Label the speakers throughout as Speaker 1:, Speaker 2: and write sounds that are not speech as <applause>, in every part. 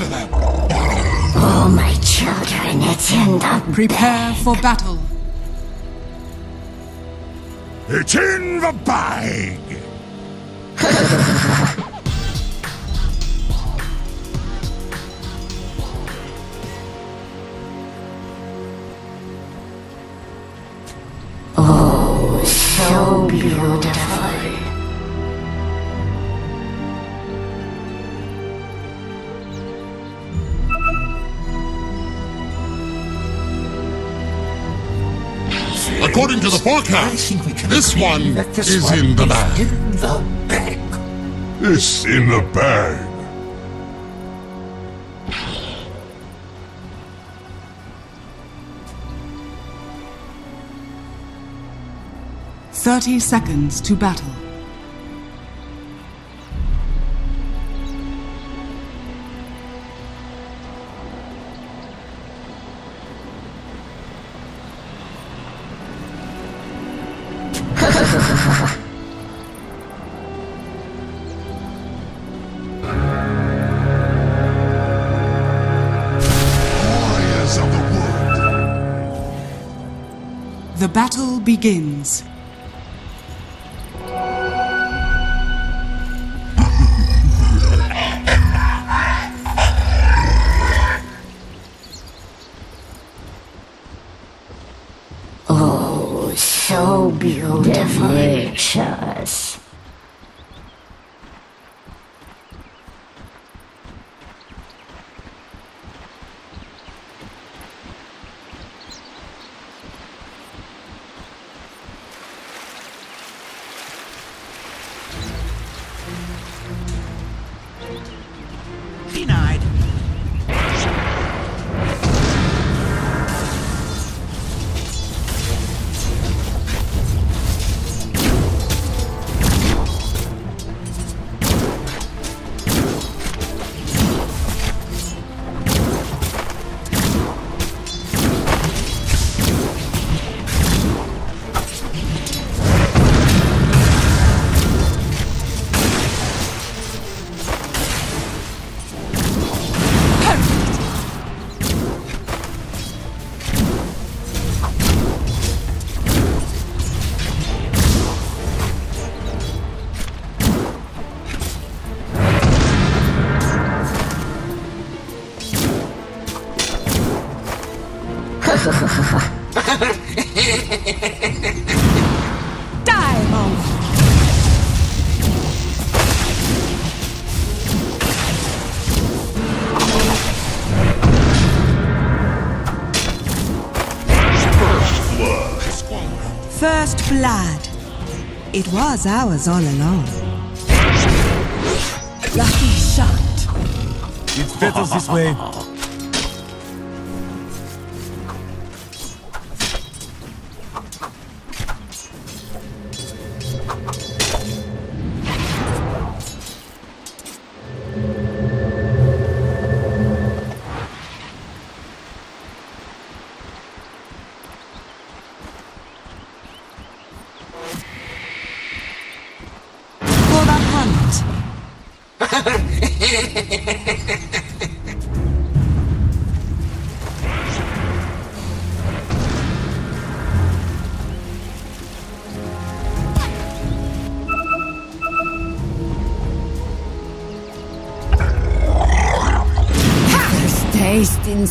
Speaker 1: bolted after them.
Speaker 2: Oh, my children, it's in the
Speaker 3: Prepare for battle.
Speaker 1: It's in the bag. To the forecast, this one is in the bag.
Speaker 4: In the bag.
Speaker 1: It's in the bag.
Speaker 3: Thirty seconds to battle. Battle begins.
Speaker 2: Oh, so beautiful. Delicious.
Speaker 1: First blood.
Speaker 5: It was ours all along. Lucky shot.
Speaker 6: It's better this way.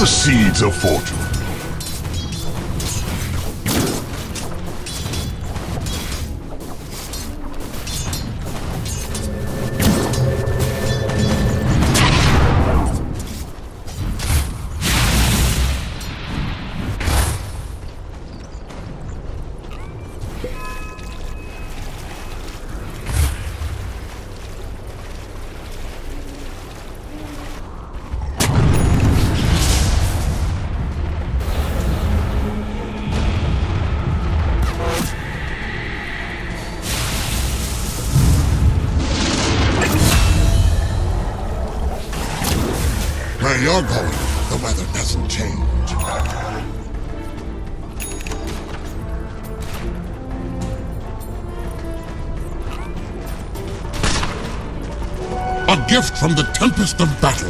Speaker 1: The seeds of fortune. From the battle.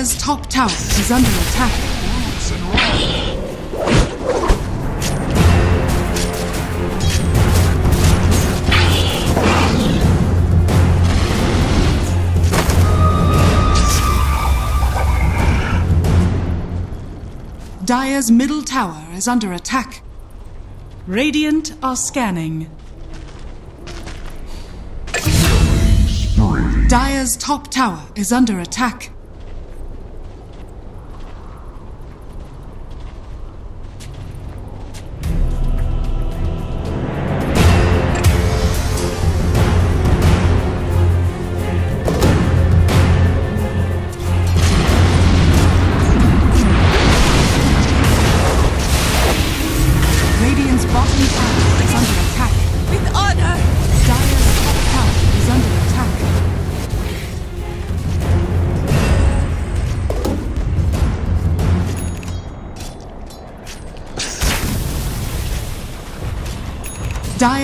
Speaker 3: Dire's top tower is under attack. Dire's middle tower is under attack. Radiant are scanning. Dire's top tower is under attack.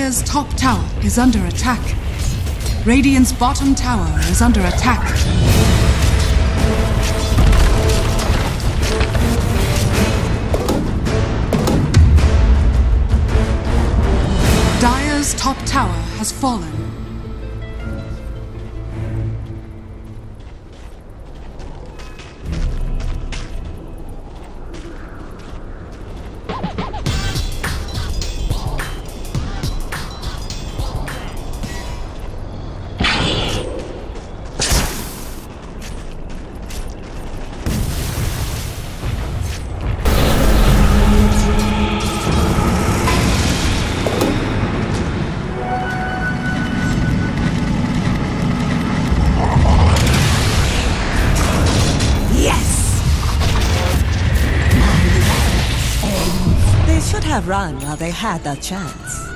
Speaker 3: Dire's top tower is under attack. Radiant's bottom tower is under attack. Dire's top tower has fallen.
Speaker 5: Run while they had the chance.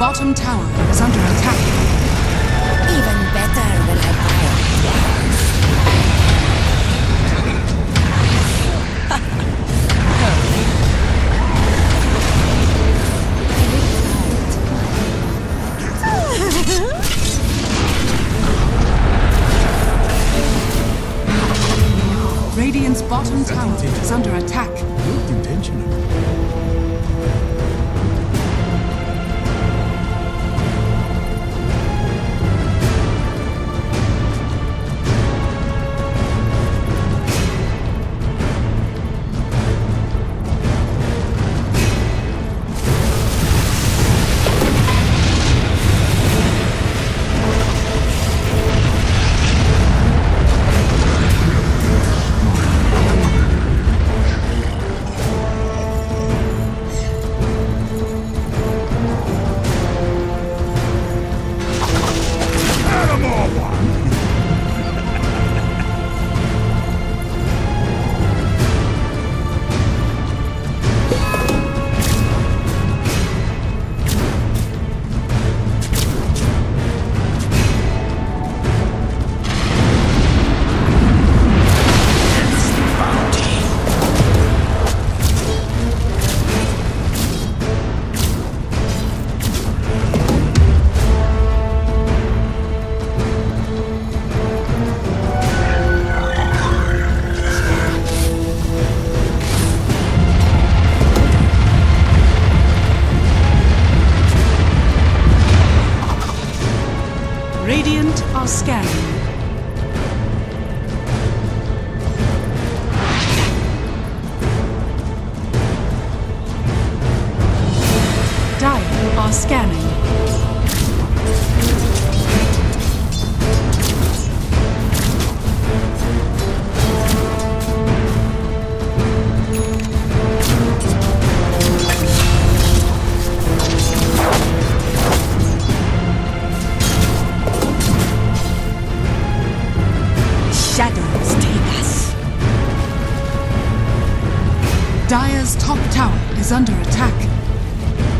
Speaker 3: bottom tower.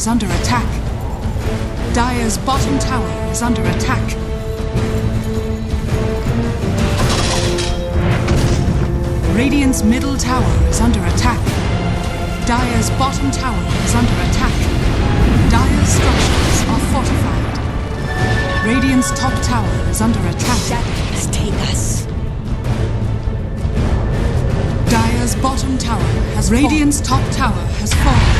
Speaker 3: Is under attack. Dire's bottom tower is under attack. Radiant's middle tower is under attack. Dire's bottom tower is under attack. Dire's structures are fortified. Radiant's top tower is under attack.
Speaker 2: Shadows take us.
Speaker 3: Dire's bottom tower has Radiant's top tower has fallen.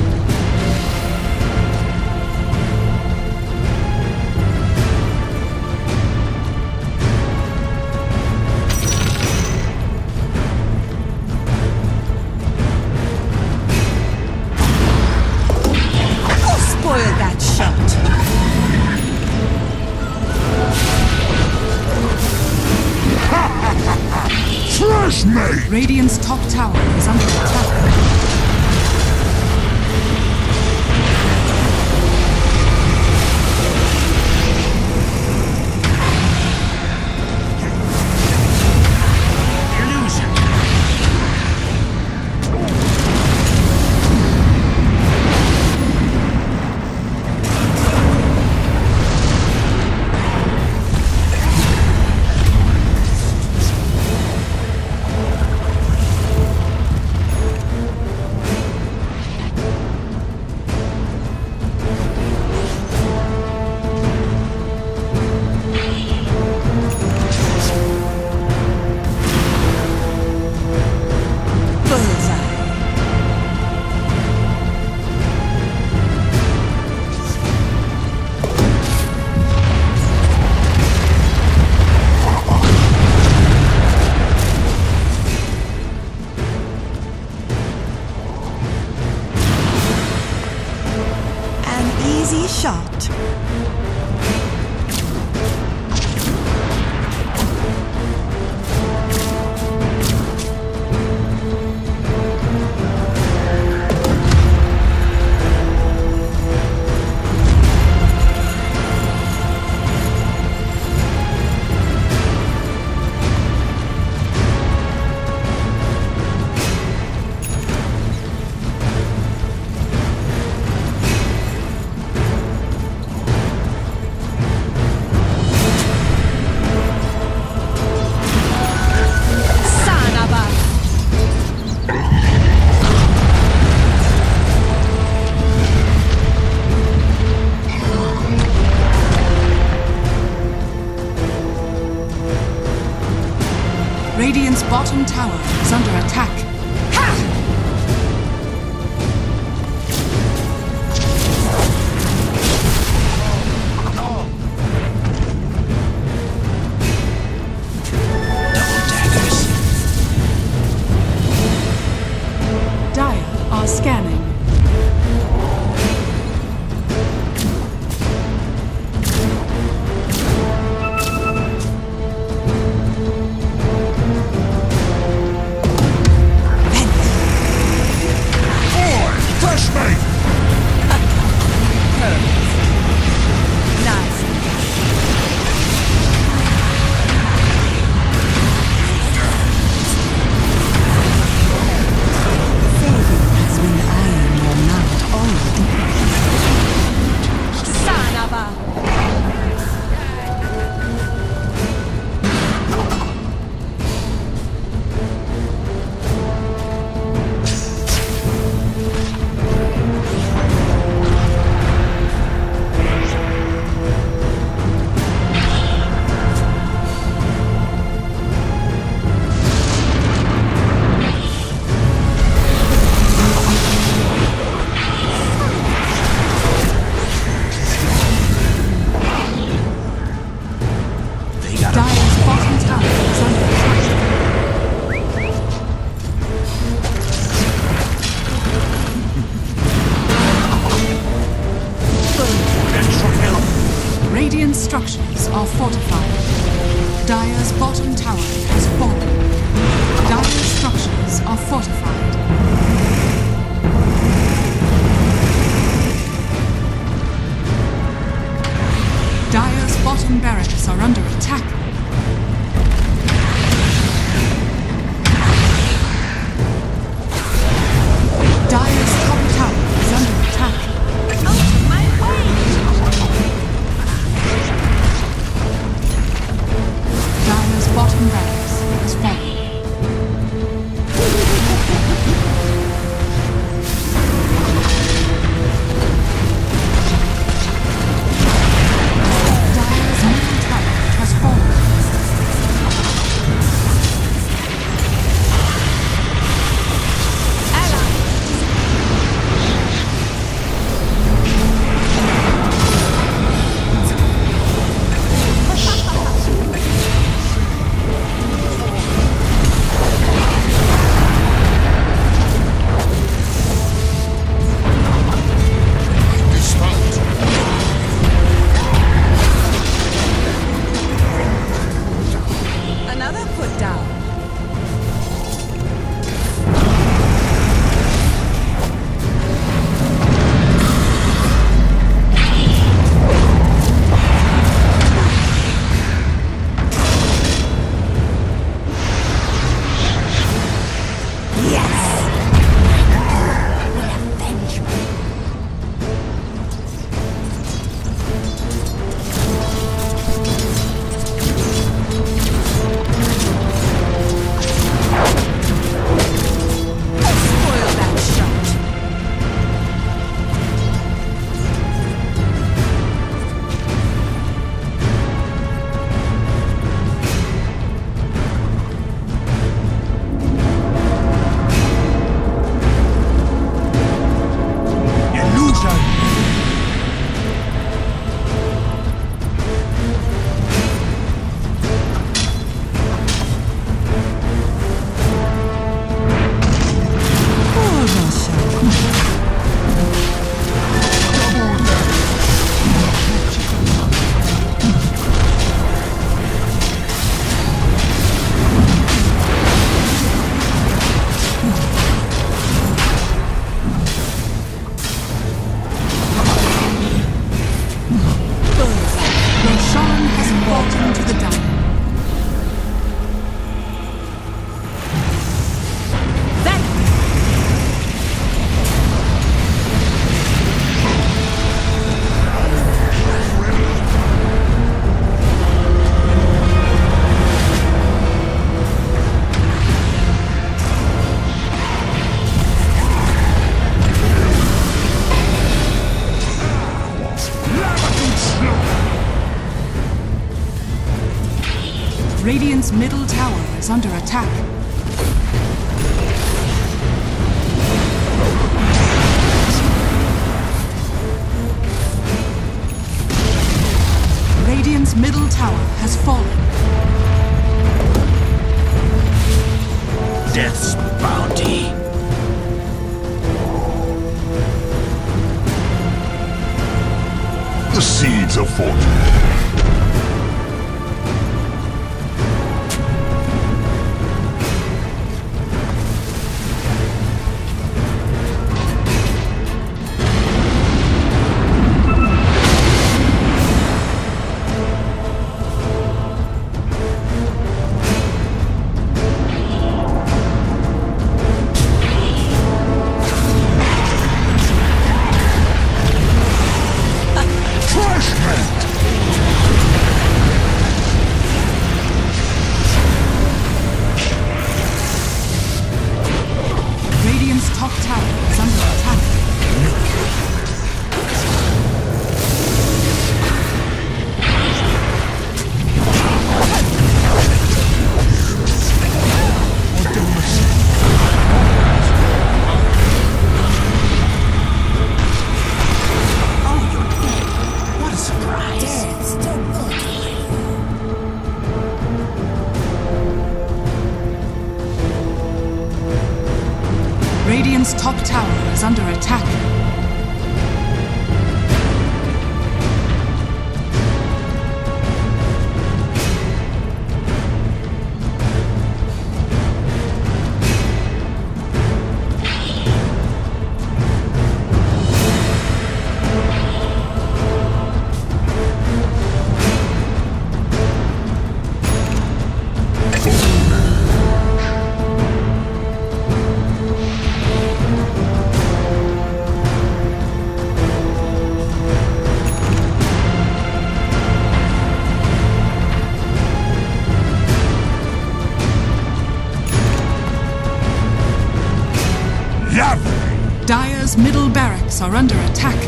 Speaker 3: are under attack.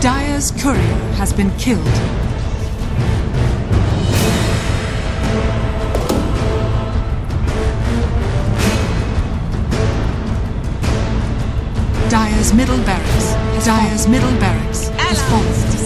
Speaker 3: Dire's courier has been killed. Dire's middle barracks. Dire's middle barracks has fallen.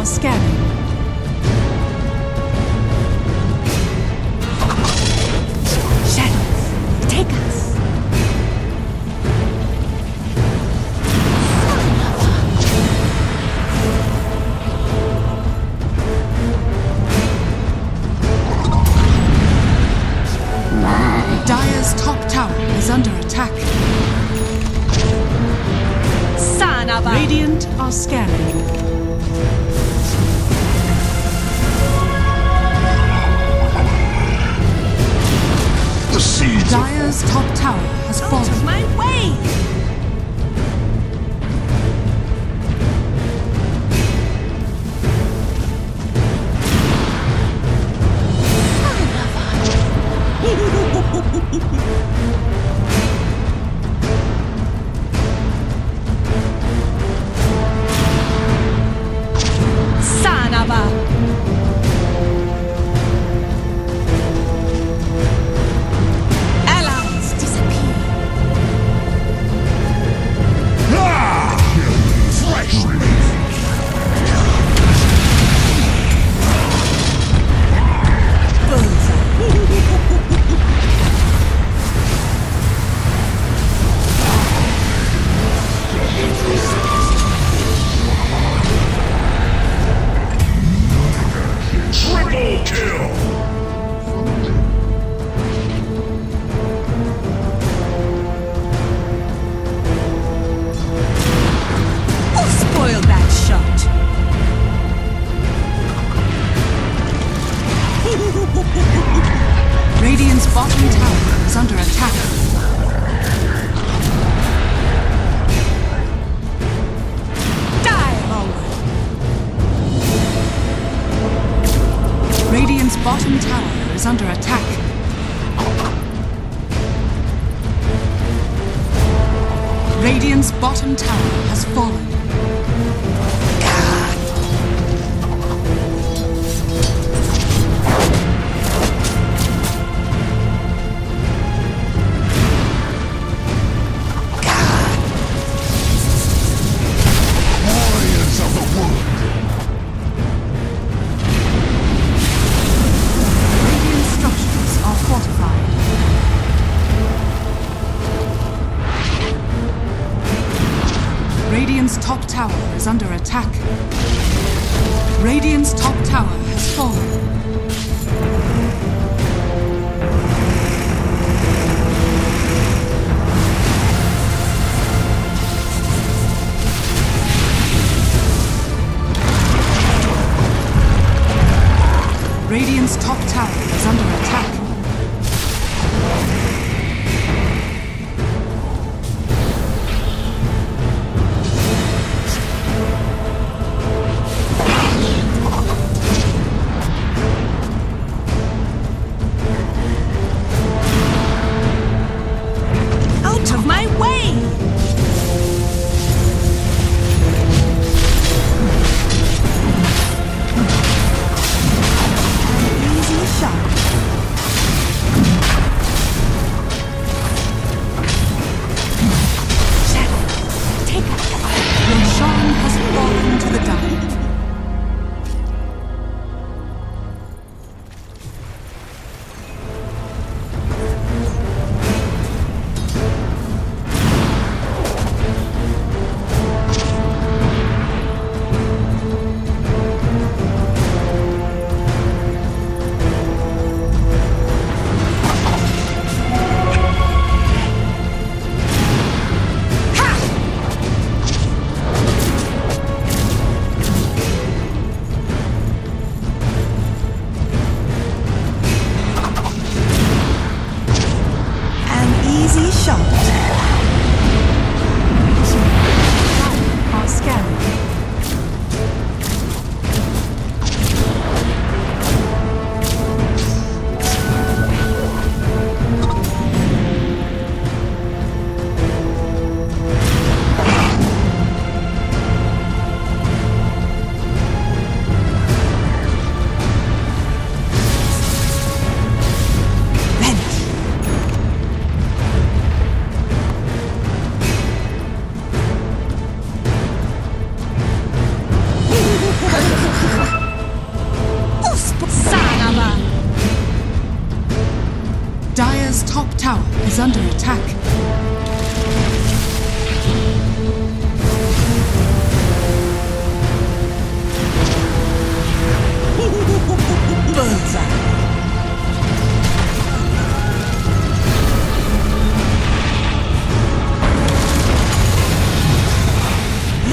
Speaker 3: Are scanning.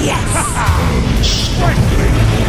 Speaker 3: Yes! <laughs>